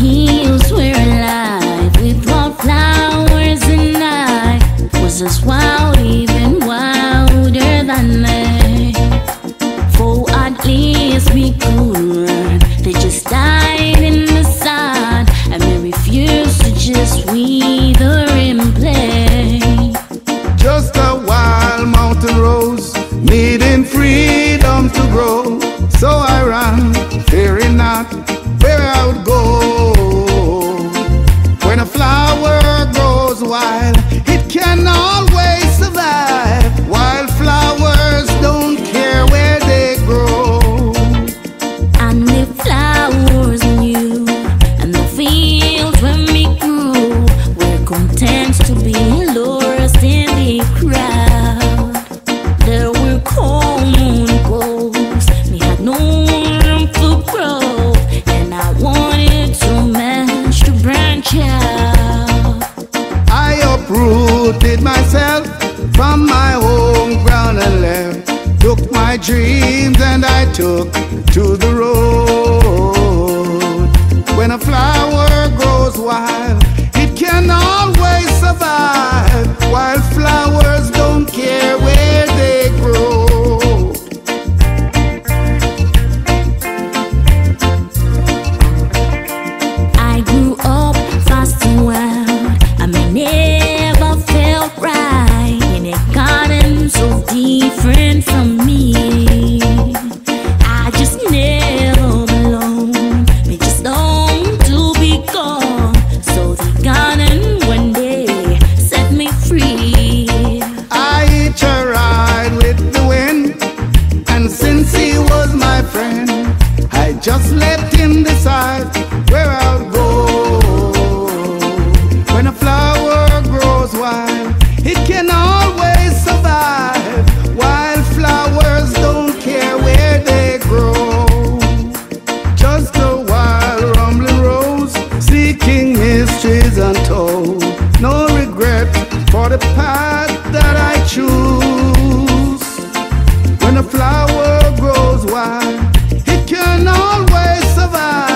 Heels were alive with wildflowers and I was as wild, even wilder than they. For at least we could, they just died in the sun and they refused to just weep. It uprooted myself from my home ground and left. Took my dreams and I took to the road. From me. I just never just to be gone. So the garden one day set me free. I a ride with the wind, and since he was my friend, I just let told, no regret for the path that I choose. When a flower grows wide, it can always survive.